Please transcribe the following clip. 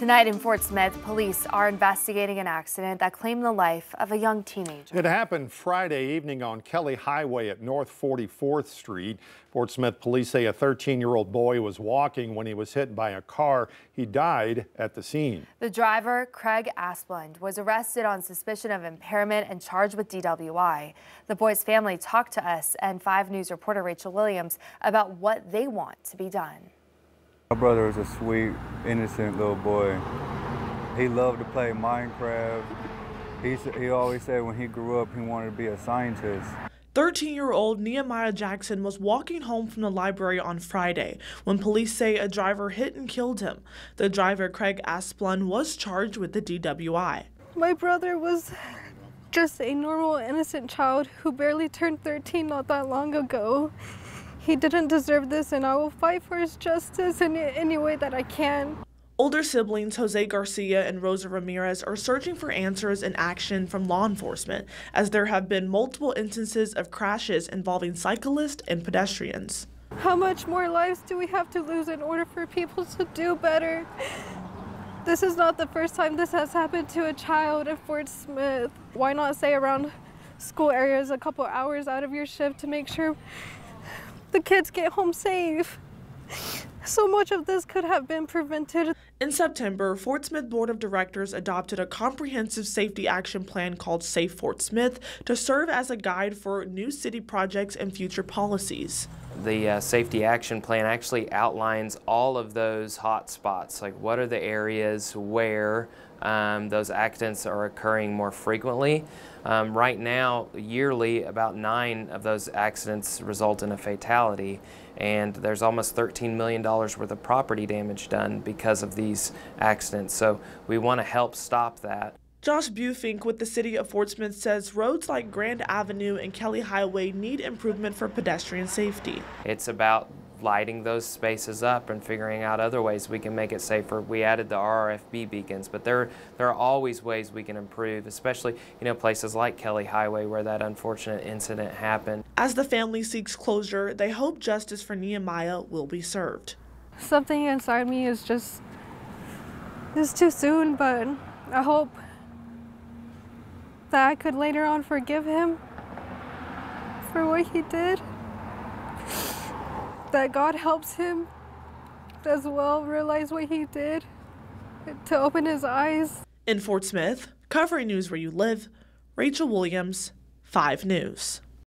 Tonight in Fort Smith, police are investigating an accident that claimed the life of a young teenager. It happened Friday evening on Kelley Highway at North 44th Street. Fort Smith police say a 13-year-old boy was walking when he was hit by a car. He died at the scene. The driver, Craig Asplund, was arrested on suspicion of impairment and charged with DWI. The boy's family talked to us and 5 News reporter Rachel Williams about what they want to be done. My brother was a sweet, innocent little boy. He loved to play Minecraft. He, he always said when he grew up he wanted to be a scientist. 13 year old Nehemiah Jackson was walking home from the library on Friday when police say a driver hit and killed him. The driver, Craig Asplund, was charged with the DWI. My brother was just a normal, innocent child who barely turned 13 not that long ago. He didn't deserve this, and I will fight for his justice in any way that I can. Older siblings Jose Garcia and Rosa Ramirez are searching for answers and action from law enforcement, as there have been multiple instances of crashes involving cyclists and pedestrians. How much more lives do we have to lose in order for people to do better? This is not the first time this has happened to a child at Fort Smith. Why not say around school areas a couple hours out of your shift to make sure the kids get home safe. So much of this could have been prevented. In September, Fort Smith Board of Directors adopted a comprehensive safety action plan called Safe Fort Smith to serve as a guide for new city projects and future policies. The uh, safety action plan actually outlines all of those hot spots, like what are the areas where um, those accidents are occurring more frequently. Um, right now, yearly, about nine of those accidents result in a fatality, and there's almost $13 million worth of property damage done because of these accidents. So we want to help stop that. Josh Bufink with the city of Fort Smith says roads like Grand Avenue and Kelley Highway need improvement for pedestrian safety. It's about lighting those spaces up and figuring out other ways we can make it safer. We added the RRFB beacons, but there, there are always ways we can improve, especially you know places like Kelley Highway where that unfortunate incident happened. As the family seeks closure, they hope justice for Nehemiah will be served. Something inside me is just, it's too soon, but I hope that I could later on forgive him for what he did that God helps him as well realize what he did to open his eyes. In Fort Smith, covering news where you live, Rachel Williams, 5 News.